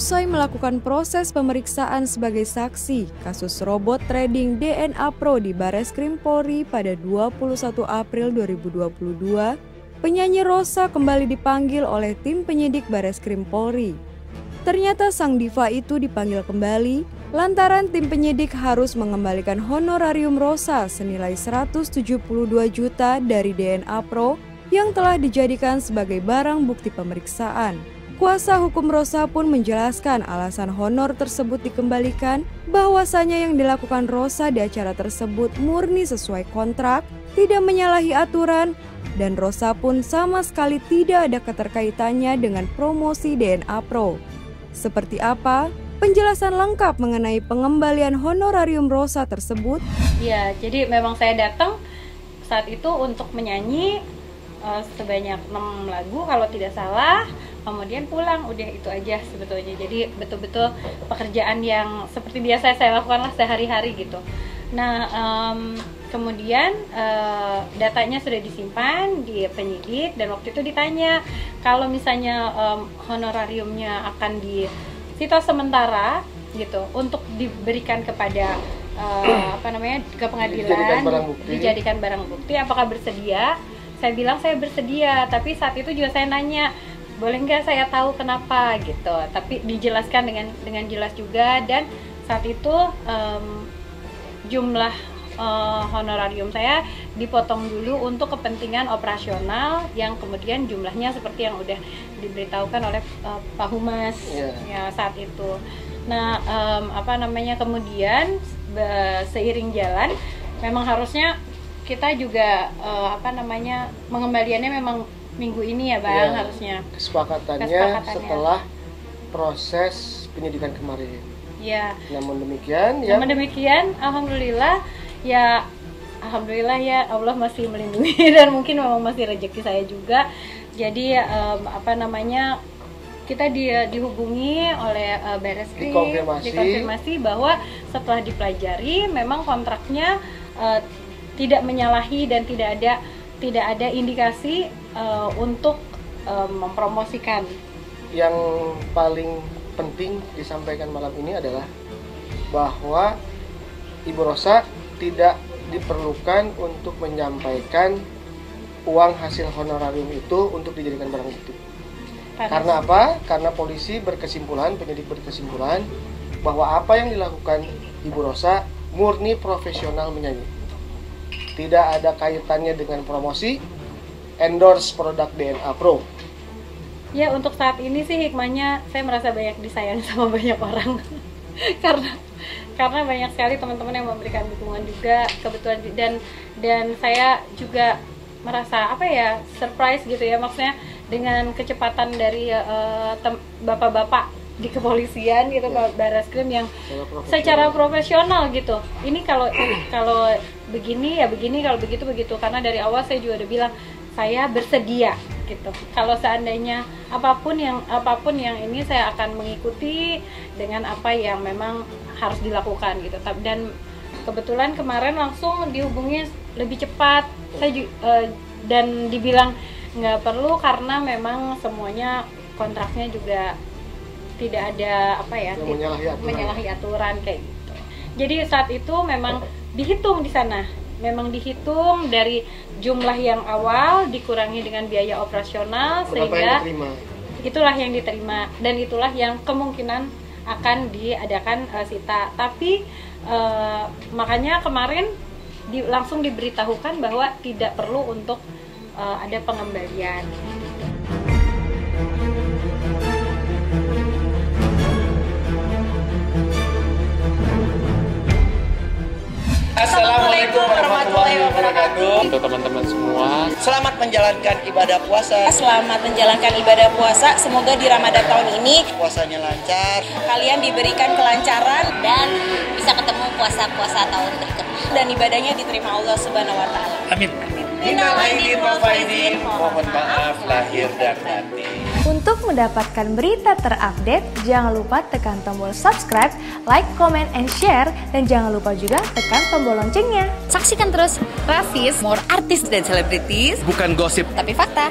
usai melakukan proses pemeriksaan sebagai saksi kasus robot trading DNA Pro di Bareskrim Polri pada 21 April 2022, penyanyi Rosa kembali dipanggil oleh tim penyidik Bareskrim Polri. Ternyata sang diva itu dipanggil kembali lantaran tim penyidik harus mengembalikan honorarium Rosa senilai 172 juta dari DNA Pro yang telah dijadikan sebagai barang bukti pemeriksaan. Kuasa hukum Rosa pun menjelaskan alasan honor tersebut dikembalikan bahwasanya yang dilakukan Rosa di acara tersebut murni sesuai kontrak, tidak menyalahi aturan, dan Rosa pun sama sekali tidak ada keterkaitannya dengan promosi DNA Pro. Seperti apa? Penjelasan lengkap mengenai pengembalian honorarium Rosa tersebut. Ya, jadi memang saya datang saat itu untuk menyanyi uh, sebanyak 6 lagu kalau tidak salah kemudian pulang udah itu aja sebetulnya. Jadi betul-betul pekerjaan yang seperti biasa saya lakukan lah sehari-hari gitu. Nah um, kemudian uh, datanya sudah disimpan di penyidik dan waktu itu ditanya kalau misalnya um, honorariumnya akan disita sementara gitu untuk diberikan kepada uh, apa namanya ke pengadilan dijadikan barang bukti, dijadikan barang bukti apakah bersedia? Saya bilang saya bersedia tapi saat itu juga saya nanya boleh nggak saya tahu kenapa gitu tapi dijelaskan dengan dengan jelas juga dan saat itu um, jumlah uh, honorarium saya dipotong dulu untuk kepentingan operasional yang kemudian jumlahnya seperti yang udah diberitahukan oleh uh, Pak Humas yeah. ya saat itu. Nah um, apa namanya kemudian seiring jalan memang harusnya kita juga uh, apa namanya mengembaliannya memang minggu ini ya bang ya, harusnya. Kesepakatannya, kesepakatannya. setelah proses penyidikan kemarin. Ya namun demikian ya. Namun demikian alhamdulillah ya alhamdulillah ya Allah masih melindungi dan mungkin memang masih rezeki saya juga. Jadi um, apa namanya kita di, dihubungi oleh uh, dikonfirmasi. dikonfirmasi bahwa setelah dipelajari memang kontraknya uh, tidak menyalahi dan tidak ada tidak ada indikasi uh, untuk uh, mempromosikan. Yang paling penting disampaikan malam ini adalah bahwa Ibu Rosa tidak diperlukan untuk menyampaikan uang hasil honorarium itu untuk dijadikan barang bukti. Karena apa? Karena polisi berkesimpulan, penyidik berkesimpulan bahwa apa yang dilakukan Ibu Rosa murni profesional menyanyi tidak ada kaitannya dengan promosi. Endorse produk DNA Pro. Ya untuk saat ini sih hikmahnya saya merasa banyak disayang sama banyak orang. Karena karena banyak sekali teman-teman yang memberikan dukungan juga kebetulan dan dan saya juga merasa apa ya surprise gitu ya. Maksudnya dengan kecepatan dari uh, bapak-bapak di kepolisian gitu ya. baris krim yang secara profesional. gitu. Ini kalau kalau begini ya begini kalau begitu begitu. Karena dari awal saya juga udah bilang saya bersedia gitu. Kalau seandainya apa pun yang apa pun yang ini saya akan mengikuti dengan apa yang memang harus dilakukan gitu. Dan kebetulan kemarin langsung dihubungi lebih cepat. Saya uh, dan dibilang nggak perlu karena memang semuanya kontraknya juga tidak ada apa ya menyalahi aturan. menyalahi aturan kayak gitu. Jadi saat itu memang dihitung di sana. Memang dihitung dari jumlah yang awal dikurangi dengan biaya operasional Berapa sehingga yang itulah yang diterima. Dan itulah yang kemungkinan akan diadakan uh, sita tapi uh, makanya kemarin di, langsung diberitahukan bahwa tidak perlu untuk uh, ada pengembalian wabarakatuh. Untuk teman-teman semua, selamat menjalankan ibadah puasa. Selamat menjalankan ibadah puasa. Semoga di Ramadan tahun ini puasanya lancar. Kalian diberikan kelancaran dan bisa ketemu puasa-puasa tahun berikutnya. Dan ibadahnya diterima Allah Subhanahu wa taala. Amin. Minal aidin wal. Mohon maaf lahir dan batin. Untuk mendapatkan berita terupdate, jangan lupa tekan tombol subscribe, like, comment, and share, dan jangan lupa juga tekan tombol loncengnya. Saksikan terus Rasis, more artis dan selebritis. Bukan gosip, tapi fakta.